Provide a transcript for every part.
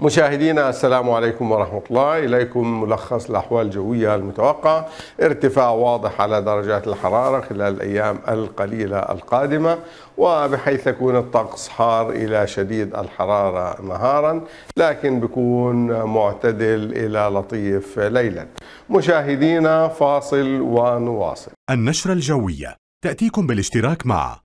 مشاهدينا السلام عليكم ورحمة الله. إليكم ملخص الأحوال الجوية المتوقع. ارتفاع واضح على درجات الحرارة خلال الأيام القليلة القادمة وبحيث يكون الطقس حار إلى شديد الحرارة نهارا لكن بيكون معتدل إلى لطيف ليلا. مشاهدينا فاصل ونواصل. النشرة الجوية تأتيكم بالاشتراك مع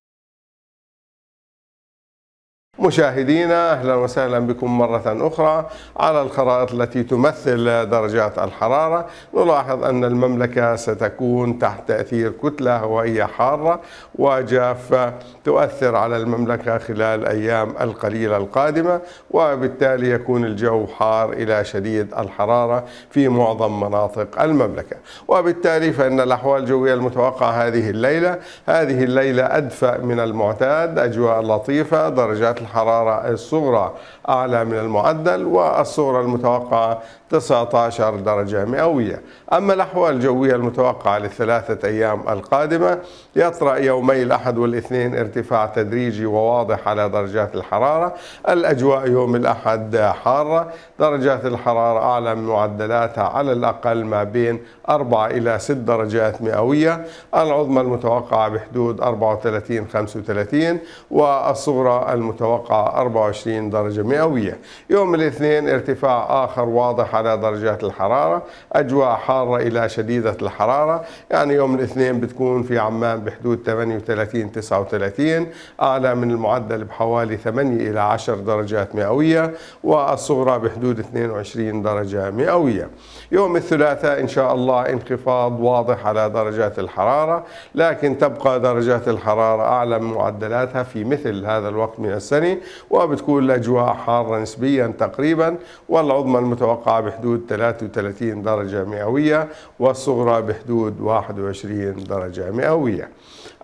مشاهدينا أهلا وسهلا بكم مرة أخرى على الخرائط التي تمثل درجات الحرارة. نلاحظ أن المملكة ستكون تحت تأثير كتلة هوائية حارة وجافة تؤثر على المملكة خلال الأيام القليلة القادمة وبالتالي يكون الجو حار إلى شديد الحرارة في معظم مناطق المملكة. وبالتالي فإن الأحوال الجوية المتوقعة هذه الليلة هذه الليلة أدفأ من المعتاد أجواء لطيفة درجات الحرارة الصغرى أعلى من المعدل والصغرى المتوقعة 19 درجة مئوية. أما الأحوال الجوية المتوقعة للثلاثة أيام القادمة يطرأ يومي الأحد والاثنين ارتفاع تدريجي وواضح على درجات الحرارة. الأجواء يوم الأحد حارة درجات الحرارة أعلى من معدلاتها على الأقل ما بين 4 إلى 6 درجات مئوية. العظمى المتوقعة بحدود 34 35 والصغرى المتوقعة 24 درجة مئوية. يوم الاثنين ارتفاع آخر واضح على درجات الحرارة أجواء حارة إلى شديدة الحرارة. يعني يوم الاثنين بتكون في عمان بحدود 38 39 أعلى من المعدل بحوالي 8 إلى 10 درجات مئوية والصغرى بحدود 22 درجة مئوية. يوم الثلاثاء إن شاء الله انخفاض واضح على درجات الحرارة لكن تبقى درجات الحرارة أعلى من معدلاتها في مثل هذا الوقت من السنة. وبتكون الأجواء حارة نسبيا تقريبا والعظمى المتوقعة بحدود 33 درجة مئوية والصغرى بحدود 21 درجة مئوية.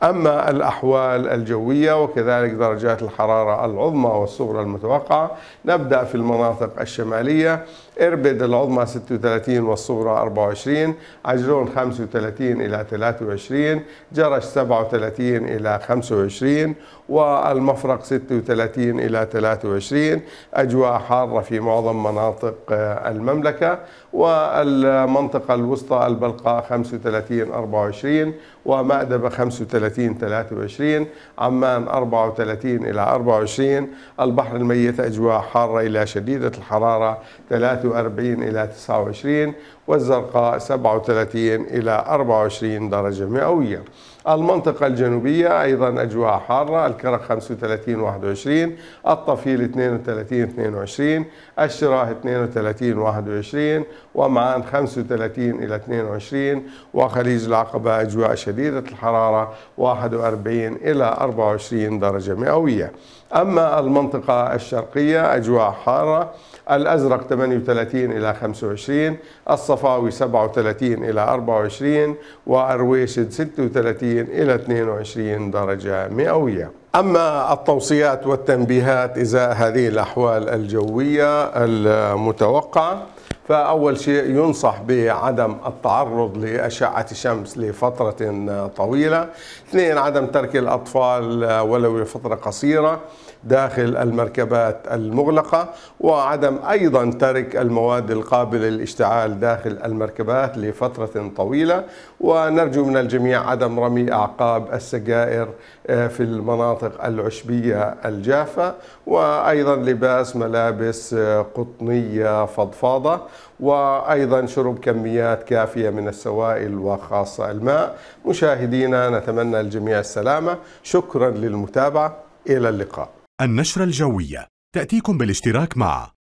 أما الأحوال الجوية وكذلك درجات الحرارة العظمى والصغرى المتوقعة نبدأ في المناطق الشمالية. إربد العظمى 36 والصغرى 24 عجلون 35 إلى 23 جرش 37 إلى 25 والمفرق 36 إلى 23 أجواء حارة في معظم مناطق المملكة. والمنطقة الوسطى البلقاء 35 24 ومأدبة 35 23 عمان 34 إلى 24 البحر الميت أجواء حارة إلى شديدة الحرارة 43 إلى 29 والزرقاء 37 إلى 24 درجة مئوية. المنطقة الجنوبية أيضا أجواء حارة الكرك 35 21 الطفيل 32 22 الشراه 32 21 ومعان 35 إلى 22 وخليج العقبة أجواء شديدة الحرارة 41 إلى 24 درجة مئوية. أما المنطقة الشرقية أجواء حارة الأزرق 38 إلى 25 الصفاوي 37 إلى 24 وأرويشد 36 إلى 22 درجة مئوية. أما التوصيات والتنبيهات إزاء هذه الأحوال الجوية المتوقعة فأول شيء ينصح بعدم التعرض لأشعة الشمس لفترة طويلة. اثنين عدم ترك الأطفال ولو لفترة قصيرة داخل المركبات المغلقة. وعدم أيضا ترك المواد القابلة للاشتعال داخل المركبات لفترة طويلة. ونرجو من الجميع عدم رمي أعقاب السجائر آه، في المناطق العشبية الجافة. وأيضا لباس ملابس آه، قطنية فضفاضة. وأيضا شرب كميات كافية من السوائل وخاصة الماء. مشاهدينا نتمنى الجميع السلامة. شكرا للمتابعة. إلى اللقاء. النشرة الجوية. تأتيكم بالاشتراك مع